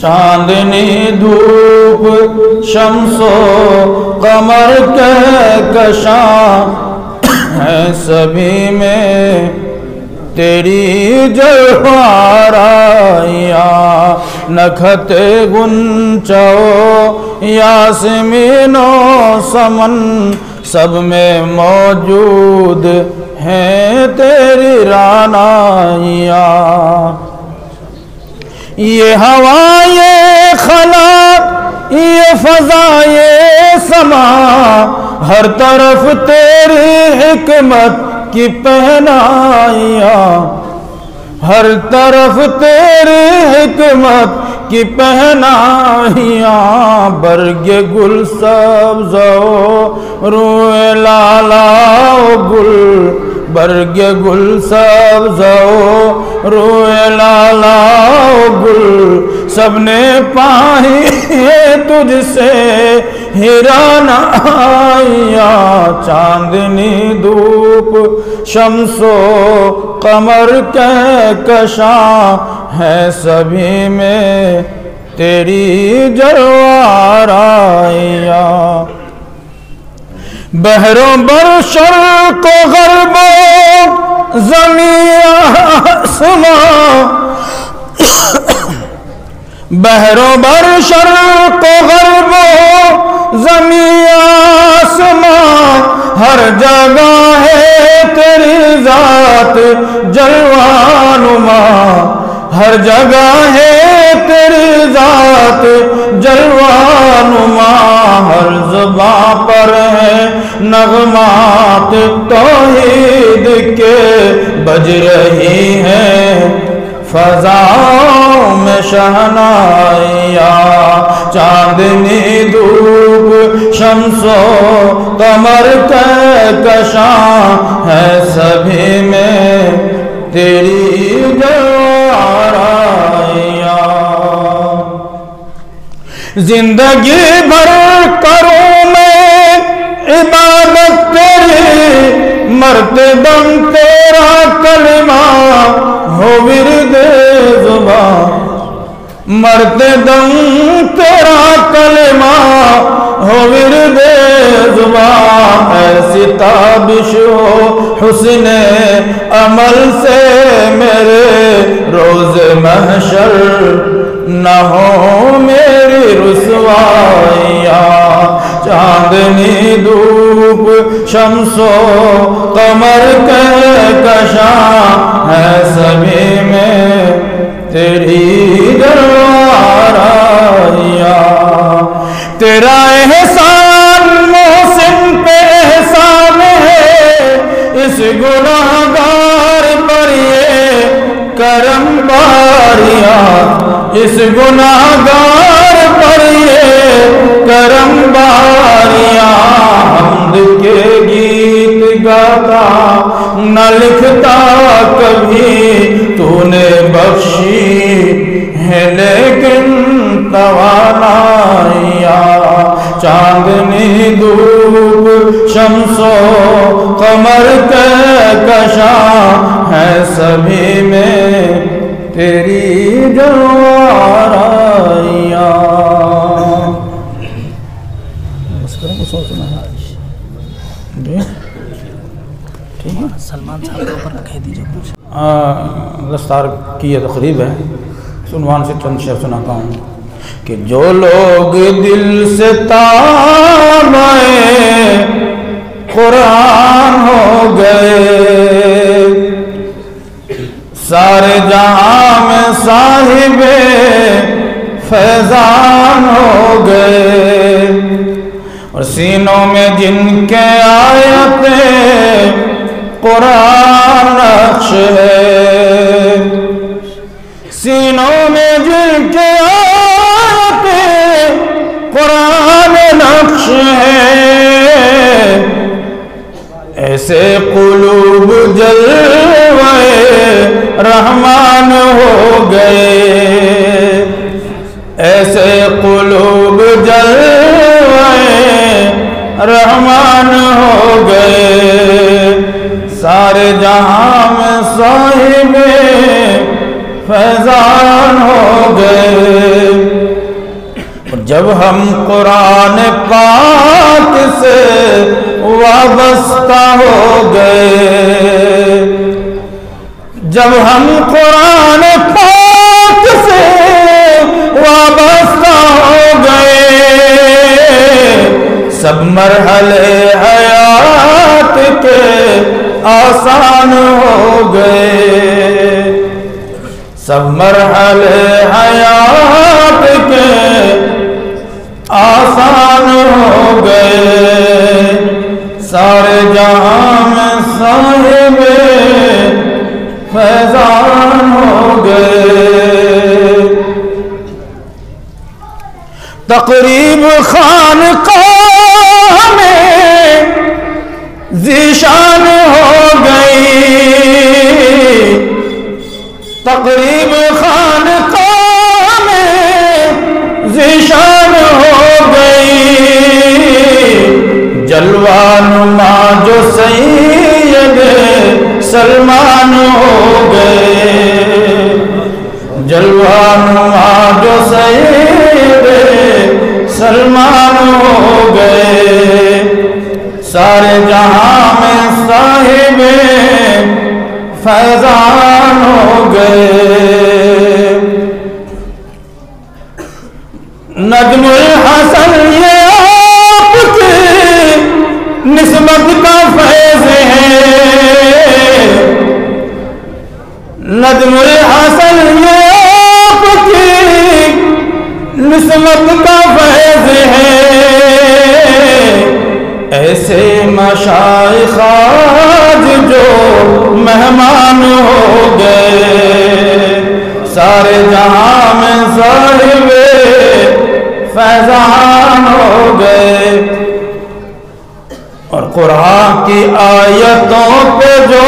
چاندنی دھوپ شمس و قمر کے کشاں ہے سبھی میں تیری جلوارائیاں نکھت گنچو یاسمین و سمن سب میں موجود ہیں تیری رانائیاں۔ یہ ہوا یہ خلا، یہ فضا، یہ سما۔ ہر طرف تیری حکمت کی پہنائیاں۔ ہر طرف تیری حکمت کی پہنائیاں، برگ گل سبز روئے لالا گل، برگ گل سبز روئے لالا گل۔ سب نے پائی تجھ سے ہیران آئیا چاندنی دھوپ، شمس و قمر کے کشاں ہے سبھی میں تیری جلوار آئیا بحروں بر شرق و غرب و زمین آسمان بحروں بر شرق و غرب و زمین آسمان، ہر جگہ ہے تیری ذات جلوانما۔ ہر جگہ ہے تیری ذات جلوانما۔ ہر زباں پر ہے نغمات توحید کے۔ بج رہی ہیں فضاؤں میں شہنائیاں چاندنی دھوپ، شمس و قمر کشاں ہے سبھی میں تیری جوارائیاں زندگی بھر کروں میں عبادت تیری مرتے دم تیرا کلمہ ہو ورد زبان مرتے دم تیرا کلمہ، ہو ورد زبان ایسی تابش ہو حسن عمل سے میرے روز محشر، نہ ہو میری رسوائیاں، چاندنی دھوپ شمس و قمر کے کشاں ہے سبھی میں تیری جلوارائیاں تیرا احسان محسن پہ احسان ہے، اس گناہگار پر یہ کرم باریاں۔ اس گناہگار پر یہ کرم باریاں۔ گاتا، نہ لکھتا کبھی تو نے بخشی ہے، لیکن توانائیاں چاندنی دھوپ، شمس و قمر کے کشاں ہے، سبھی میں تیری جوارائیاں دستار کی یہ تقریب ہے، اس عنوان سے چند شعر سناتا ہوں کہ جو لوگ دل سے تابع قرآن ہو گئے۔ سارے جہاں میں صاحب فیضان ہو گئے۔ اور سینوں میں جن کے آیتیں قرآن نقش ہے۔ سینوں میں جن کے آیتیں قرآن نقش ہے۔ ایسے قلوب جلوے رحمان ہو گئے۔ ایسے قلوب جلوے رحمان جہاں میں صاحب فیضان ہو گئے۔ اور جب ہم قرآن پاک سے وابستہ ہو گئے، جب ہم قرآن پاک سے وابستہ ہو گئے، سب مرحلے حیات کے آسان ہو گئے۔ سب مرحلے حیات کے آسان ہو گئے۔ سارے جہاں میں صاحب فیضان ہو گئے۔ تقریب خان میں ذیشان ہو گئی تقریب خان میں ذیشان ہو گئی جلوان ماں جو سید سلمان ہو گئے۔ جلوان ماں جو سید سلمان ہو گئے۔ صاحب فیضان ہو گئے۔ ایسے مشائخ آج جو مہمان ہو گئے، سارے جہاں میں صاحب فیضان ہو گئے۔ اور قرآن کی آیتوں پہ جو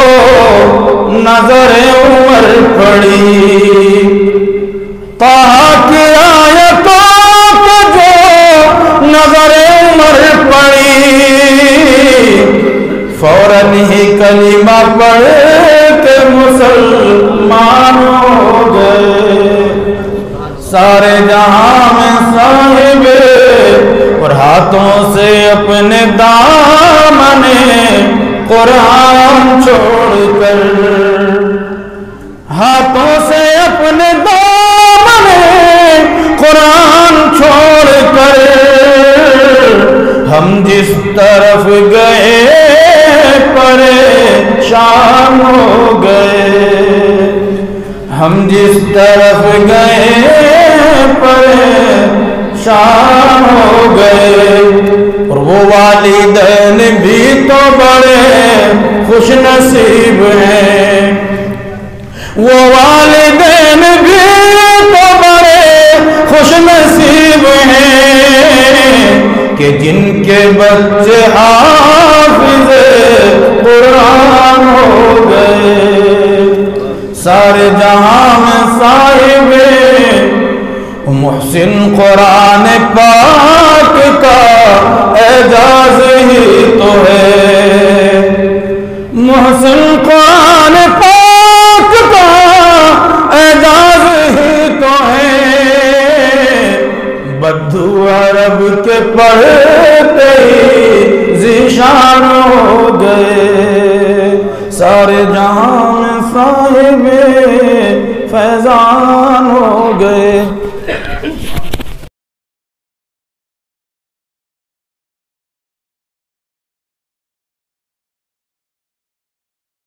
نظر عمر پڑی کہا کی آیتوں پہ جو نظر عمر پڑی۔ فوراً ہی کلمہ پڑھ کے مسلمان ہو گئے۔ سارے جہاں میں صاحب اور ہاتھوں سے اپنے دامن قرآن چھوڑ کر۔ ہاتھوں سے اپنے دامن قرآن چھوڑ کر۔ ہم جس طرف گئے پریشان ہو گئے۔ ہم جس طرف گئے، پریشان ہو گئے۔ اور وہ والدین بھی تو بڑے خوش نصیب ہیں۔ وہ والدین بھی تو بڑے خوش نصیب ہیں کہ جن کے بچے حافظ قرآن ہو گئے۔ سارے جہاں میں صاحب محسن قرآن پاک کا اعجاز ہی سارے جہاں میں صاحب فیضان ہو گئے۔